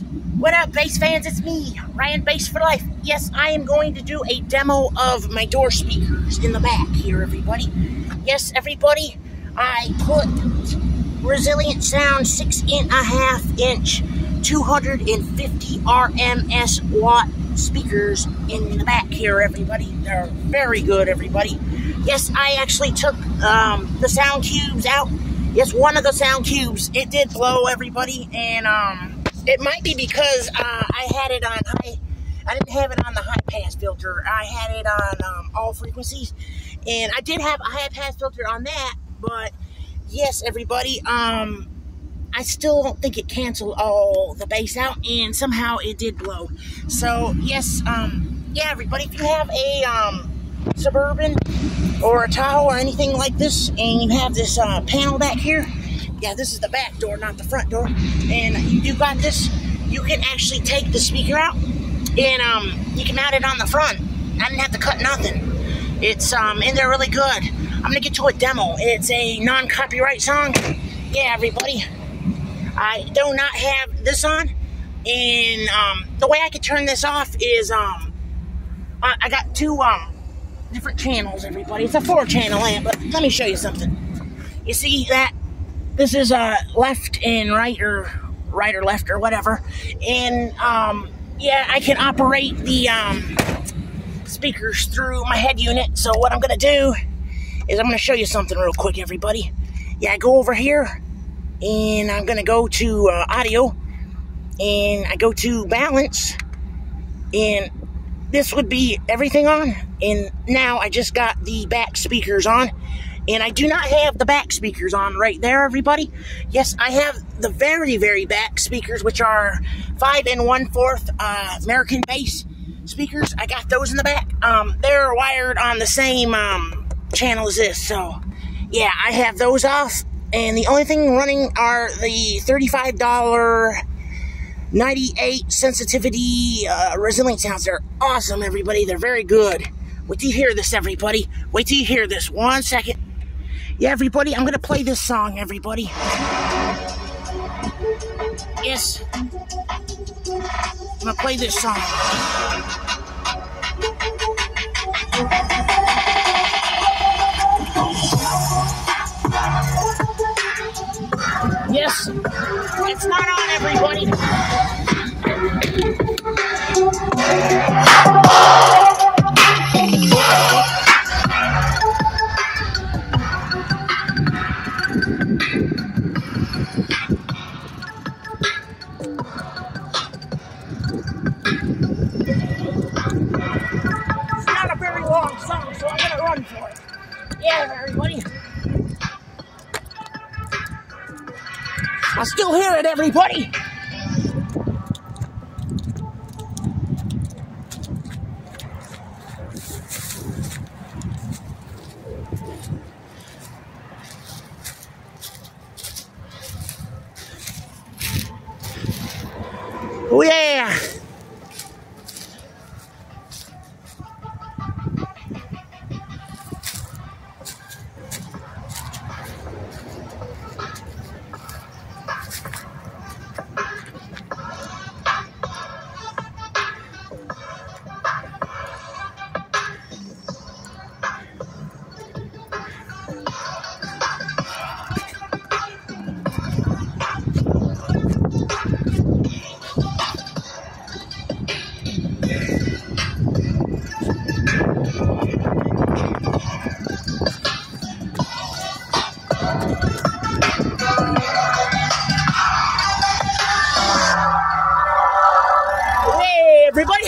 What up, bass fans? It's me, Ryan Bass for Life. Yes, I am going to do a demo of my door speakers in the back here, everybody. Yes, everybody, I put Resilient Sound six and a half inch, 250 RMS watt speakers in the back here, everybody. They're very good, everybody. Yes, I actually took um, the sound cubes out. Yes, one of the sound cubes, it did blow, everybody, and um, it might be because uh, I had it on high. I didn't have it on the high pass filter. I had it on um, all frequencies, and I did have a high pass filter on that. But yes, everybody, um, I still don't think it canceled all the bass out, and somehow it did blow. So yes, um, yeah, everybody, if you have a um, suburban or a Tahoe or anything like this, and you have this uh, panel back here, yeah, this is the back door, not the front door, and you got this, you can actually take the speaker out, and um, you can mount it on the front. I didn't have to cut nothing. It's um, in there really good. I'm gonna get to a demo. It's a non-copyright song. Yeah, everybody. I do not have this on, and um, the way I could turn this off is um, I, I got two um, different channels. Everybody, it's a four-channel amp, but let me show you something. You see that this is uh, left and right, or right or left or whatever, and um, yeah, I can operate the um, speakers through my head unit. So what I'm gonna do is I'm gonna show you something real quick, everybody. Yeah, I go over here and I'm gonna go to uh, audio and I go to balance and this would be everything on and now I just got the back speakers on and I do not have the back speakers on right there everybody yes I have the very very back speakers which are five and one fourth uh, American bass speakers I got those in the back um, they're wired on the same um, channel as this so yeah I have those off and the only thing running are the $35 98 sensitivity uh, resilient sounds. They're awesome, everybody. They're very good. Wait till you hear this, everybody. Wait till you hear this. One second. Yeah, everybody, I'm to play this song, everybody. Yes. I'm to play this song. Yes, it's not on everybody. Yeah, everybody. I still hear it, everybody. Oh yeah. Everybody.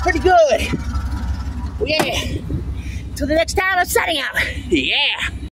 Pretty good. Yeah. Till the next time, I'm signing out. Yeah.